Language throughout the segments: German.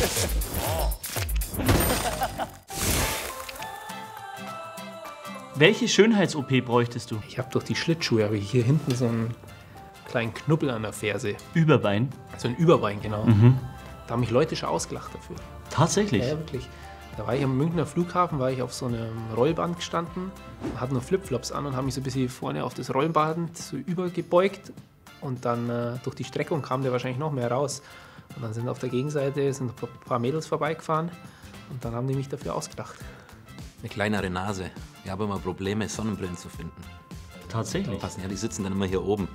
Welche Schönheits-OP bräuchtest du? Ich habe durch die Schlittschuhe habe ich hier hinten so einen kleinen Knubbel an der Ferse. Überbein. So ein Überbein, genau. Da haben mich Leute schon ausgelacht dafür. Tatsächlich. Ja, ja, wirklich. Da war ich am Münchner Flughafen, war ich auf so einem Rollband gestanden, hatte nur Flipflops an und habe mich so ein bisschen vorne auf das Rollband so übergebeugt. Und dann äh, durch die Streckung kam der wahrscheinlich noch mehr raus. Und dann sind auf der Gegenseite sind ein paar Mädels vorbeigefahren und dann haben die mich dafür ausgelacht. Eine kleinere Nase. Ich habe immer Probleme, Sonnenbrillen zu finden. Tatsächlich. Passen, ja, die sitzen dann immer hier oben.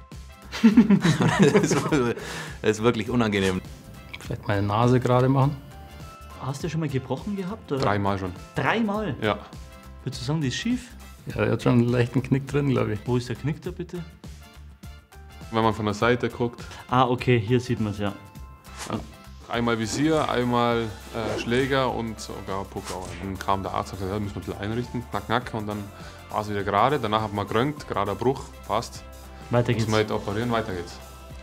das, ist, das ist wirklich unangenehm. Vielleicht meine Nase gerade machen. Hast du schon mal gebrochen gehabt? Oder? Dreimal schon. Dreimal? Ja. Würdest du sagen, die ist schief? Ja, der hat schon einen leichten Knick drin, glaube ich. Wo ist der Knick da bitte? Wenn man von der Seite guckt, Ah, okay, hier sieht man es ja. Einmal Visier, einmal äh, Schläger und sogar Puckauer. Dann kam der Arzt und hat gesagt, ja, müssen wir ein bisschen einrichten, knack, knack. Und dann war es wieder gerade. Danach hat man gerönt, gerader Bruch, passt. Weiter Muss geht's. man jetzt operieren, weiter geht's.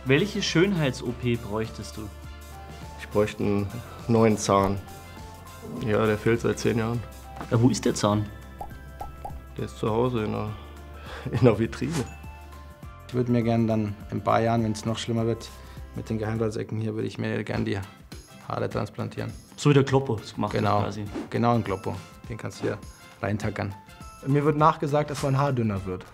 Welche Schönheits-OP bräuchtest du? Ich bräuchte einen neuen Zahn. Ja, der fehlt seit zehn Jahren. Ja, wo ist der Zahn? Der ist zu Hause in der, in der Vitrine. Ich würde mir gerne dann in ein paar Jahren, wenn es noch schlimmer wird, mit den Geheimratsecken hier, würde ich mir gerne die Haare transplantieren. So wie der Kloppo es gemacht Genau, hat quasi. genau ein Kloppo. Den kannst du hier reintackern. Mir wird nachgesagt, dass mein Haar dünner wird.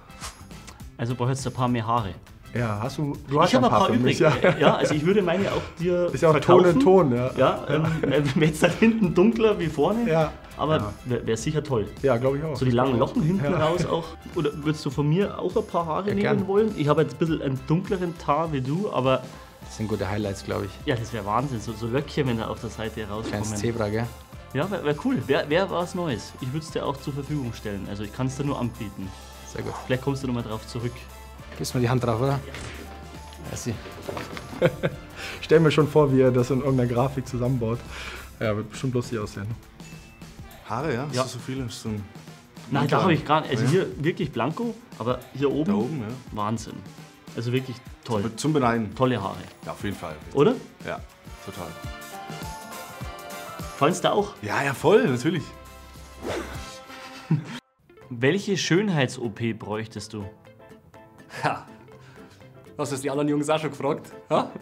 Also brauchst du ein paar mehr Haare. Ja, hast du. Du hast Ich habe ein paar für übrig. Ja. Ja. also ich würde meine auch dir Ist ja auch Ton verkaufen. in Ton, ja. Ja, ähm, äh, jetzt da hinten dunkler wie vorne. Ja, Aber Ja. wäre wär sicher toll. ja glaube ich auch. So die langen Locken hinten Ja. raus auch. Oder würdest du von mir auch ein paar Haare Ja, nehmen gern. wollen? Ich habe jetzt ein bisschen einen dunkleren Tar wie du, aber Das sind gute Highlights, glaube ich. ja, das wäre Wahnsinn. So, so Löckchen, wenn da auf der Seite Kleines rauskommen. Zebra, gell? Ja, wäre wär cool. Wäre wär was Neues. Ich würde es dir auch zur Verfügung stellen. Also ich kann es dir nur anbieten. Sehr gut. Vielleicht kommst du nochmal drauf zurück. Gibst mir die Hand drauf, oder? Merci. Ich stelle mir schon vor, wie er das in irgendeiner Grafik zusammenbaut. Ja, wird bestimmt lustig aussehen. Haare, ja? Ja. Ist das so viele? Ist so ein Nein, da habe ich gar nicht. Also hier wirklich blanko, aber hier oben, da oben, ja? Wahnsinn. Also wirklich toll. Mit- Zum Beneiden. Tolle Haare. Ja, auf jeden Fall. Oder? Ja, total. Fallst du auch? Ja, ja, voll, natürlich. Welche Schönheits-OP bräuchtest du? Ja. Hast du das die anderen Jungs auch schon gefragt? Ja?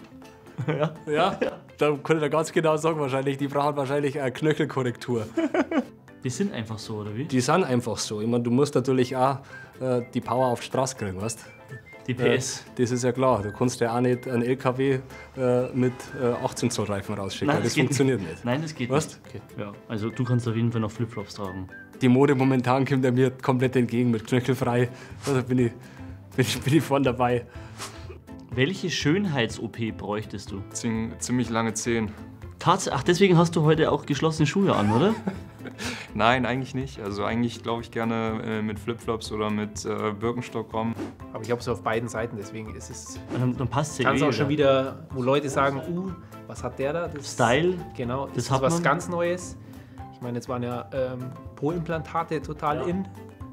Ja. Ja? Da könnte ich ganz genau sagen, wahrscheinlich, die brauchen wahrscheinlich eine Knöchelkorrektur. Die sind einfach so, oder wie? Die sind einfach so. Ich meine, du musst natürlich auch äh, die Power auf die Straße kriegen, weißt Die PS. Das ist ja klar. Du kannst ja auch nicht einen LKW äh, mit äh, 18 Zoll Reifen rausschicken. das geht funktioniert nicht. Nein, das geht Was? nicht. Ja, also du kannst auf jeden Fall noch Flipflops tragen. Die Mode momentan kommt er mir komplett entgegen mit knöchelfrei. Also bin ich, bin ich, bin ich vorne dabei. Welche Schönheits-OP bräuchtest du? Zing, ziemlich lange Zehen. Tats Ach, deswegen hast du heute auch geschlossene Schuhe an, oder? Nein, eigentlich nicht. Also eigentlich glaube ich gerne äh, mit Flipflops oder mit äh, Birkenstock kommen. Aber ich habe es auf beiden Seiten, deswegen ist es. Dann, dann passt es ja auch schon wieder, wo Leute sagen, uh, was hat der da? Das Style. Genau, Das das ist hat was man. ganz Neues. Ich meine, jetzt waren ja ähm, Po-Implantate total in.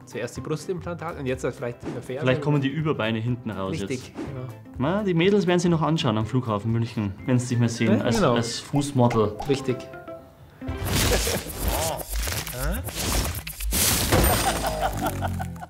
Zuerst die Brustimplantate und jetzt vielleicht in der Ferse. Vielleicht kommen die Überbeine hinten raus Richtig, jetzt. genau. Na, die Mädels werden sie noch anschauen am Flughafen München, wenn sie dich mal sehen, Ja, als, genau. als Fußmodel. Richtig.